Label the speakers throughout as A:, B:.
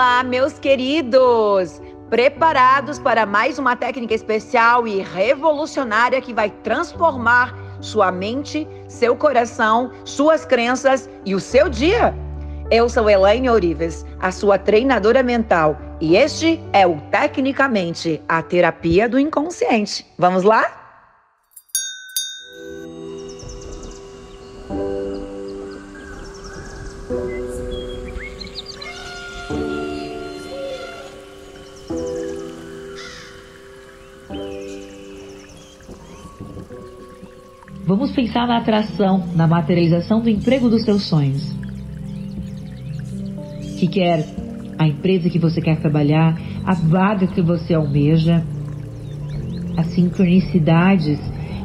A: Olá, meus queridos! Preparados para mais uma técnica especial e revolucionária que vai transformar sua mente, seu coração, suas crenças e o seu dia? Eu sou Elaine Orives, a sua treinadora mental, e este é o Tecnicamente, a terapia do inconsciente. Vamos lá?
B: Vamos pensar na atração, na materialização do emprego dos seus sonhos. Que quer a empresa que você quer trabalhar, a vaga que você almeja, as sincronicidades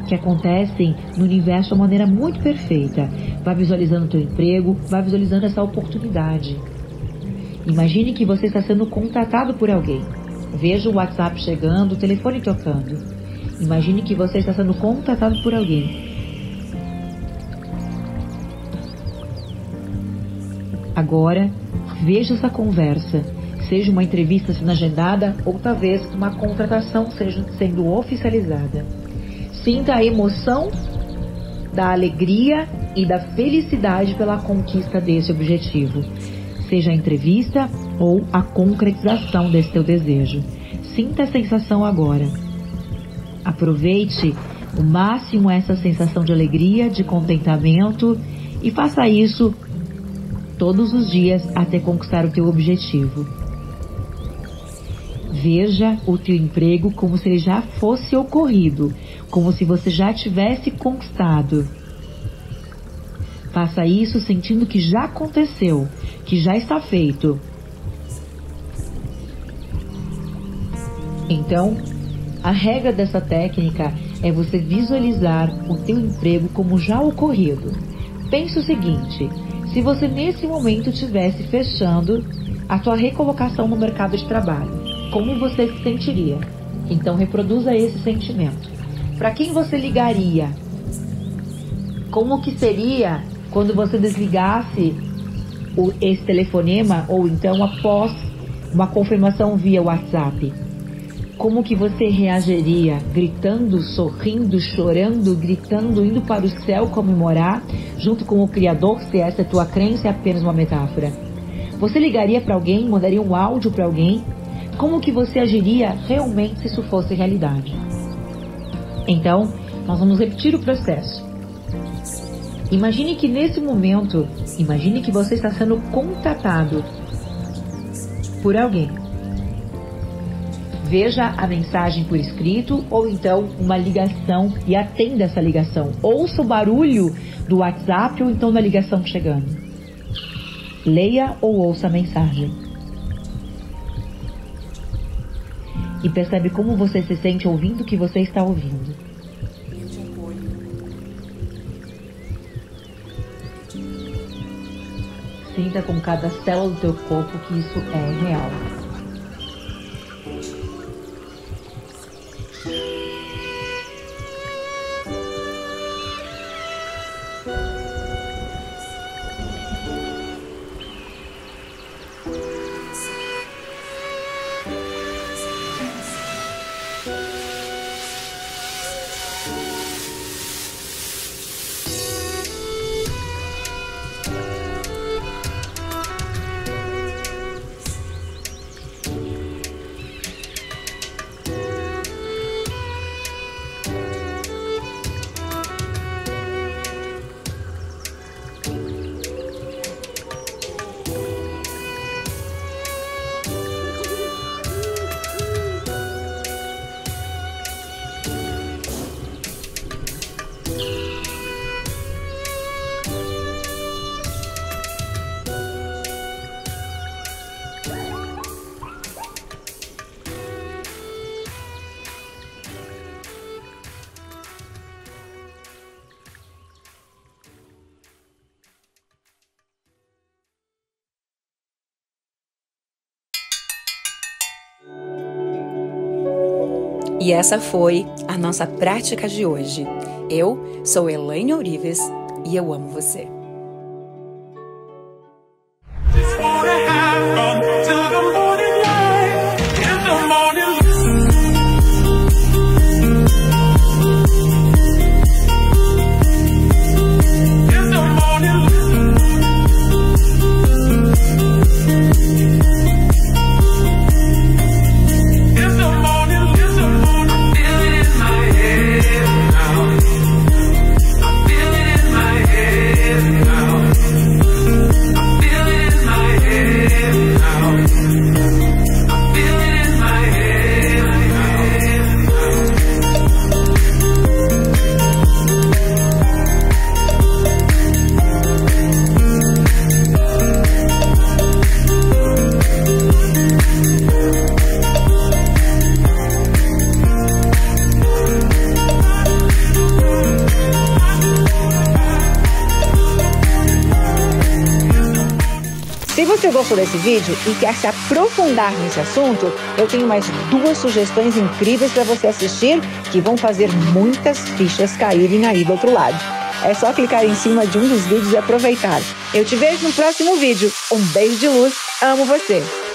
B: que acontecem no universo de uma maneira muito perfeita. Vá visualizando o teu emprego, vá visualizando essa oportunidade. Imagine que você está sendo contratado por alguém. Veja o WhatsApp chegando, o telefone tocando. Imagine que você está sendo contratado por alguém. Agora, veja essa conversa, seja uma entrevista sendo agendada ou talvez uma contratação seja sendo oficializada. Sinta a emoção da alegria e da felicidade pela conquista desse objetivo, seja a entrevista ou a concretização desse teu desejo. Sinta a sensação agora. Aproveite o máximo essa sensação de alegria, de contentamento e faça isso todos os dias até conquistar o teu objetivo. Veja o teu emprego como se ele já fosse ocorrido, como se você já tivesse conquistado. Faça isso sentindo que já aconteceu, que já está feito. Então, a regra dessa técnica é você visualizar o teu emprego como já ocorrido. Pense o seguinte: se você nesse momento estivesse fechando a sua recolocação no mercado de trabalho, como você se sentiria? Então reproduza esse sentimento. Para quem você ligaria? Como que seria quando você desligasse o, esse telefonema ou então após uma confirmação via WhatsApp? Como que você reagiria? Gritando, sorrindo, chorando, gritando, indo para o céu comemorar, junto com o Criador, se essa é tua crença é apenas uma metáfora? Você ligaria para alguém, mandaria um áudio para alguém? Como que você agiria realmente se isso fosse realidade? Então, nós vamos repetir o processo. Imagine que nesse momento, imagine que você está sendo contatado por alguém Veja a mensagem por escrito ou então uma ligação e atenda essa ligação. Ouça o barulho do WhatsApp ou então da ligação chegando. Leia ou ouça a mensagem. E percebe como você se sente ouvindo o que você está ouvindo. Sinta com cada célula do teu corpo que isso é real.
A: E essa foi a nossa prática de hoje. Eu sou Elaine Ourives e eu amo você.
B: Você gostou desse vídeo e quer se aprofundar nesse assunto, eu tenho mais duas sugestões incríveis para você assistir que vão fazer muitas fichas caírem aí do outro lado. É só clicar em cima de um dos vídeos e aproveitar. Eu te vejo no próximo vídeo. Um beijo de luz, amo você!